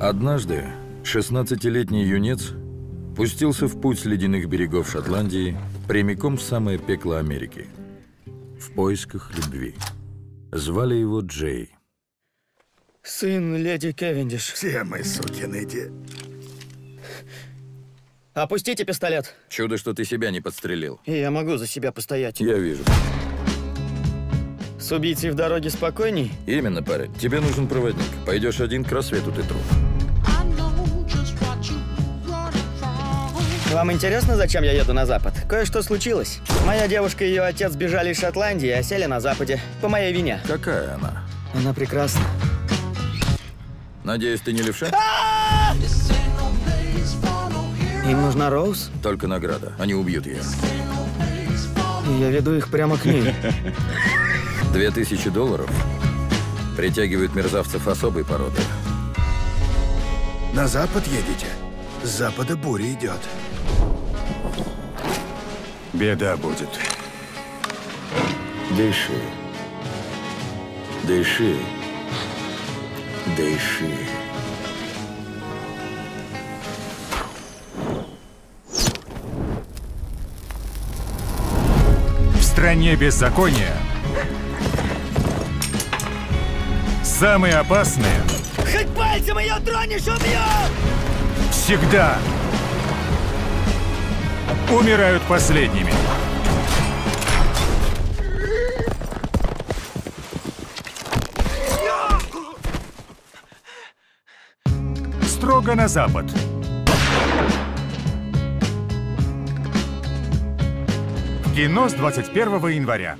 Однажды 16-летний юнец пустился в путь с ледяных берегов Шотландии прямиком в самое пекло Америки. В поисках любви. Звали его Джей. Сын леди Кевиндиш. Все мы сукины де... Опустите пистолет, Чудо, что ты себя не подстрелил. и я могу за себя постоять. Я вижу. С убийцей в дороге спокойней? Именно, парень. Тебе нужен проводник. Пойдешь один, к рассвету ты труп. Вам интересно, зачем я еду на запад? Кое-что случилось. Моя девушка и ее отец сбежали из Шотландии, а сели на западе. По моей вине. Какая она? Она прекрасна. Надеюсь, ты не левша? Hero. Им нужна Роуз, Только награда. Они убьют ее. И я веду их прямо к ней. Две тысячи долларов притягивают мерзавцев особой породы. На запад едете? С запада буря идет. Беда будет. Дыши. Дыши. Дыши. В стране беззакония самые опасные Хоть пальцем ее тронешь, убью! всегда умирают последними. Строго на запад. Кино с 21 января.